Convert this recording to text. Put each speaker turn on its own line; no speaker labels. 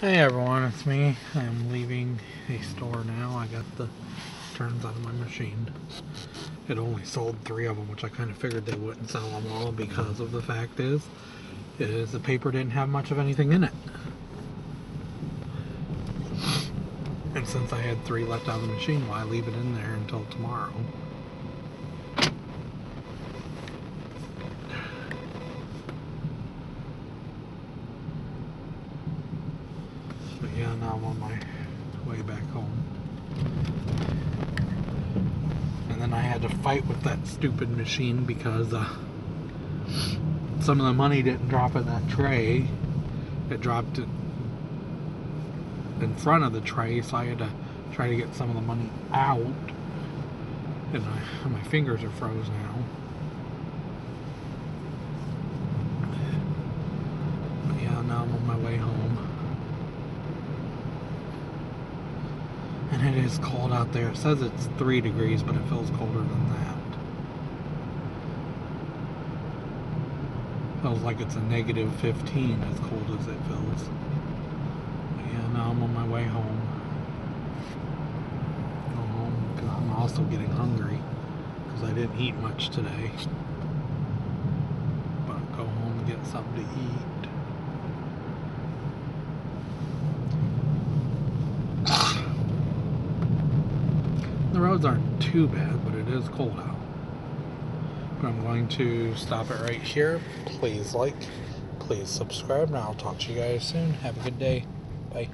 Hey everyone, it's me. I'm leaving a store now. I got the turns out of my machine. It only sold three of them, which I kind of figured they wouldn't sell them all because of the fact is, is the paper didn't have much of anything in it. And since I had three left out of the machine, why leave it in there until tomorrow? But yeah, now I'm on my way back home. And then I had to fight with that stupid machine because uh, some of the money didn't drop in that tray. It dropped it in front of the tray, so I had to try to get some of the money out. And I, my fingers are froze now. But yeah, now I'm on my way home. And it is cold out there. It says it's 3 degrees, but it feels colder than that. Feels like it's a negative 15 as cold as it feels. Yeah, now I'm on my way home. Go home, I'm also getting hungry because I didn't eat much today. But go home and get something to eat. The roads aren't too bad, but it is cold out. But I'm going to stop it right here. Please like, please subscribe, and I'll talk to you guys soon. Have a good day. Bye.